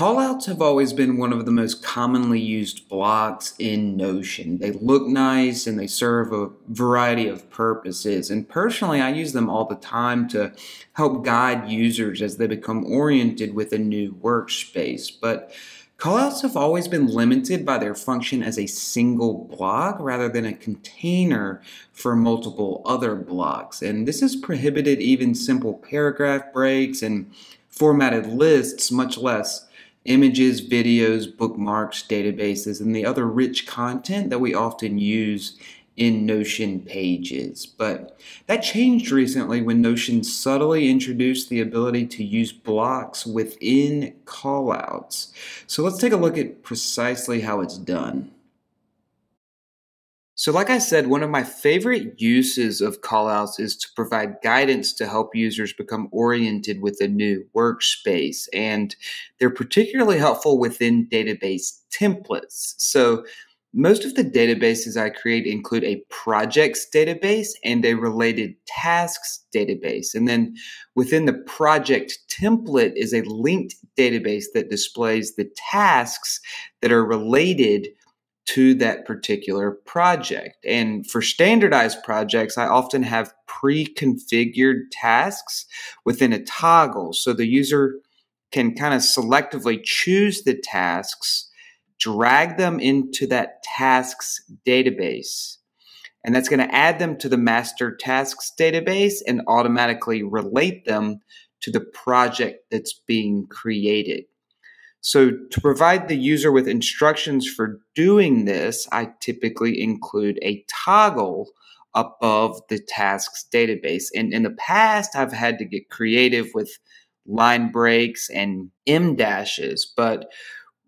Callouts have always been one of the most commonly used blocks in Notion. They look nice and they serve a variety of purposes. And personally, I use them all the time to help guide users as they become oriented with a new workspace. But callouts have always been limited by their function as a single block rather than a container for multiple other blocks. And this has prohibited even simple paragraph breaks and formatted lists, much less images, videos, bookmarks, databases, and the other rich content that we often use in Notion pages. But that changed recently when Notion subtly introduced the ability to use blocks within callouts. So let's take a look at precisely how it's done. So, like I said, one of my favorite uses of callouts is to provide guidance to help users become oriented with a new workspace. And they're particularly helpful within database templates. So, most of the databases I create include a projects database and a related tasks database. And then within the project template is a linked database that displays the tasks that are related to that particular project. And for standardized projects, I often have pre configured tasks within a toggle. So the user can kind of selectively choose the tasks, drag them into that tasks database. And that's going to add them to the master tasks database and automatically relate them to the project that's being created. So to provide the user with instructions for doing this, I typically include a toggle above the tasks database. And in the past, I've had to get creative with line breaks and em dashes, but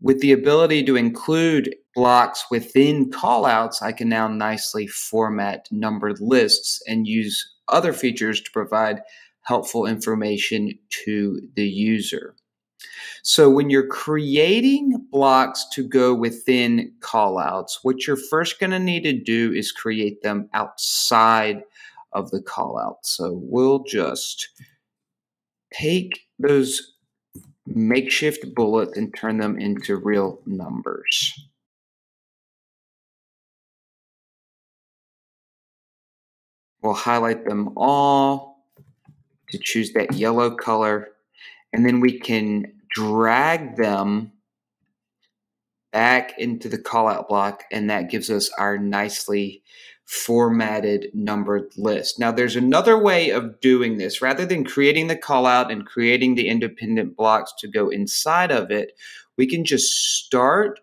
with the ability to include blocks within callouts, I can now nicely format numbered lists and use other features to provide helpful information to the user. So when you're creating blocks to go within callouts, what you're first going to need to do is create them outside of the callout. So we'll just take those makeshift bullets and turn them into real numbers. We'll highlight them all to choose that yellow color and then we can drag them back into the callout block, and that gives us our nicely formatted numbered list. Now, there's another way of doing this. Rather than creating the callout and creating the independent blocks to go inside of it, we can just start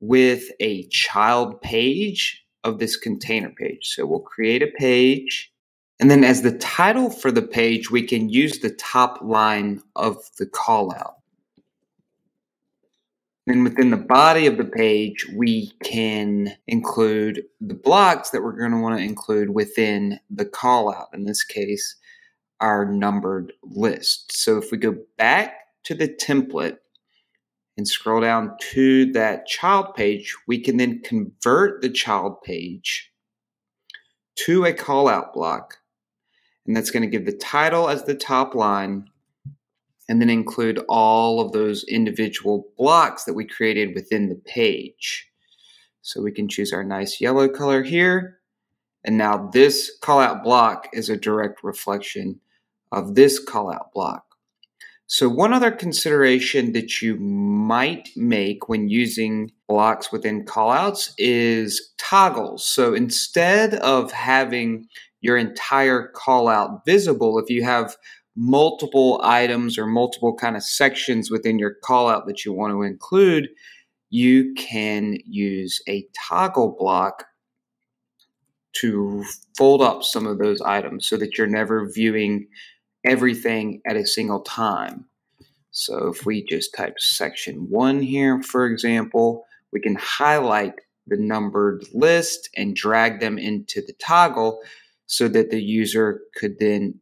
with a child page of this container page. So we'll create a page and then as the title for the page, we can use the top line of the callout. Then within the body of the page, we can include the blocks that we're going to want to include within the callout. In this case, our numbered list. So if we go back to the template and scroll down to that child page, we can then convert the child page to a callout block and that's going to give the title as the top line and then include all of those individual blocks that we created within the page. So we can choose our nice yellow color here. And now this callout block is a direct reflection of this callout block. So one other consideration that you might make when using blocks within callouts is toggles. So instead of having your entire call out visible if you have multiple items or multiple kind of sections within your call out that you want to include you can use a toggle block to fold up some of those items so that you're never viewing everything at a single time. So if we just type section one here, for example, we can highlight the numbered list and drag them into the toggle so that the user could then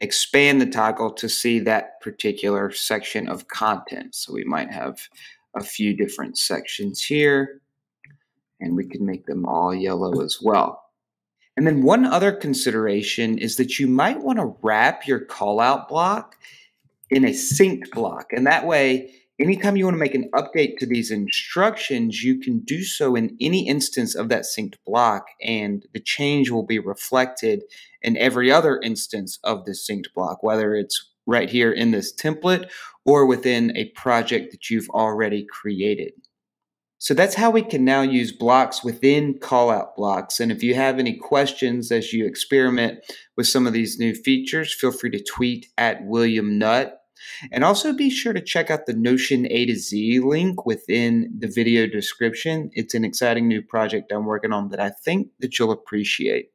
expand the toggle to see that particular section of content. So we might have a few different sections here, and we can make them all yellow as well. And then one other consideration is that you might want to wrap your callout block in a synced block. And that way, Anytime you want to make an update to these instructions, you can do so in any instance of that synced block, and the change will be reflected in every other instance of the synced block, whether it's right here in this template or within a project that you've already created. So that's how we can now use blocks within callout blocks. And if you have any questions as you experiment with some of these new features, feel free to tweet at William Nutt and also be sure to check out the Notion A to Z link within the video description. It's an exciting new project I'm working on that I think that you'll appreciate.